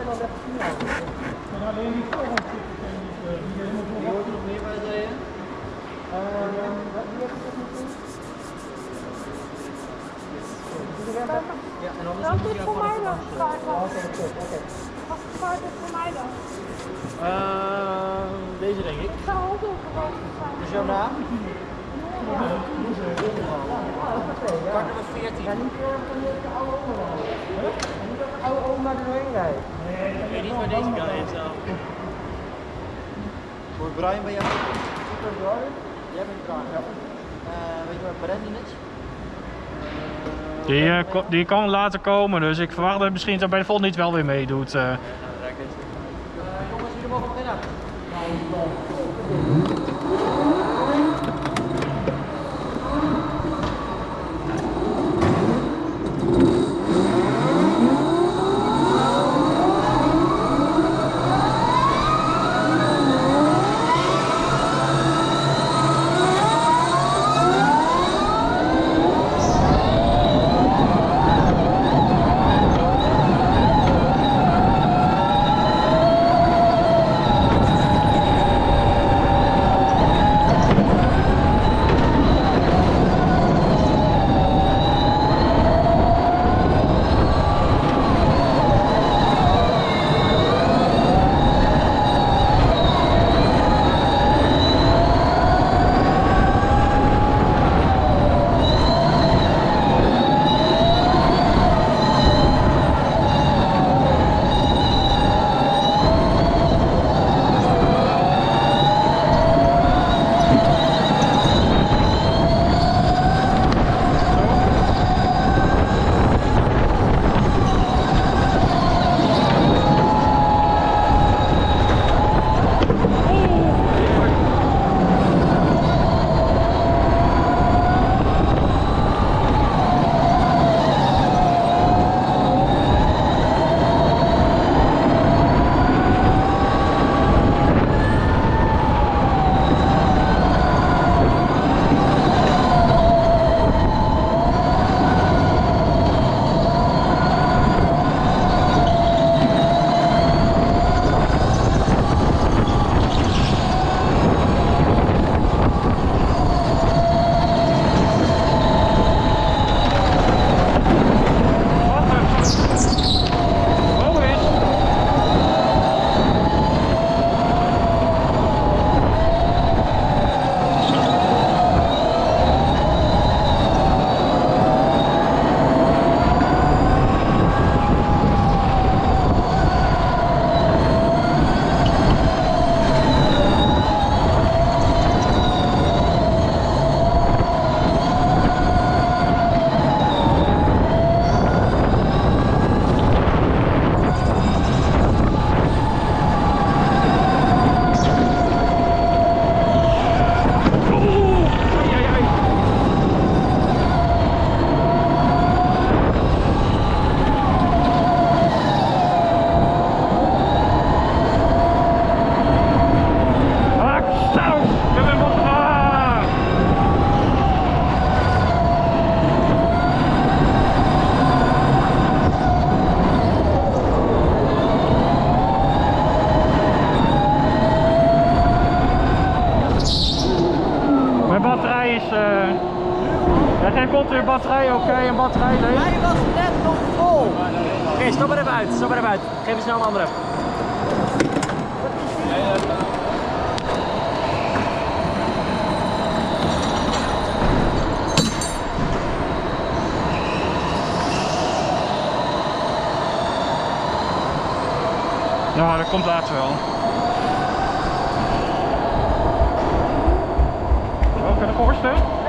En alleen die zitten niet, eh, die helemaal voor. nog meer bij? Ehm, wat ik dat niet doen? Ja, en anders Dat moet is je voor mij dan. Oké. Wat voor is voor mij dan? Uh, deze denk ik. Ik ga ook gewoon zijn. Dus jouw naam? Ja, is oké, ja. Kaart nummer 14. Ja, niet uh, van de oude oma rijden. En niet dat de oude oma er doorheen rijdt. Ik weet niet waar deze guy is. Voor Brian ben jij Super Jordan. Jij bent Brian. Eh, weet je waar Brandon is? Die, ko- die kan later komen, dus ik verwacht dat misschien dat bij de volgende niet wel weer meedoet. Eh, jongens, jullie mogen beginnen. Ja, geen komt weer batterij, oké, een batterij leeg. Hij was net nog vol. Oké, stop er even uit. Stop er even uit. Geef eens snel een andere. Ja, dat komt later wel. Kan de voorste?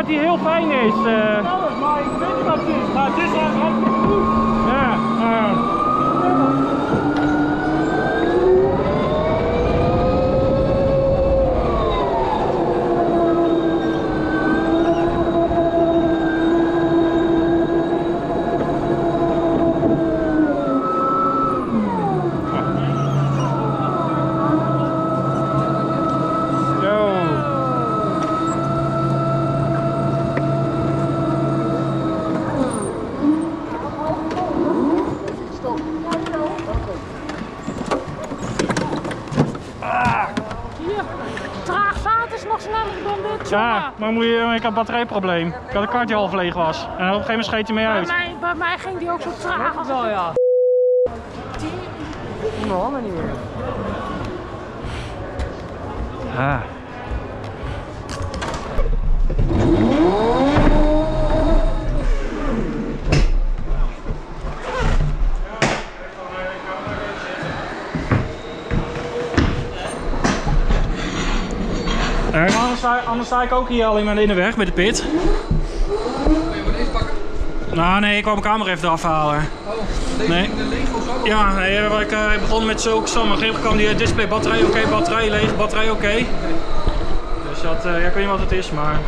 Kaart die heel fijn is. eh. maar ik weet niet wat het is. Maar het is eigenlijk goed. ja, ah. Yo. Hier, traag zaad is nog sneller dan dit. Ja, maar moet je, ik had een batterijprobleem. Ik had een kaart die half leeg was. En op een gegeven moment scheet hij mee Bij uit. mij, bij mij ging die ook zo traag als Wel ja. Mijn handen niet meer. Ah. Sta, ik ook hier alleen maar in de weg bij de pit. Nou nee, ik wou mijn camera even eraf halen. Nee. Ja, nee, eh, ik uh, begon met zulke gegeven moment kwam die display batterij oké, batterij leeg, batterij oké. Dus dat, eh, ja, ik weet niet wat het is, maar...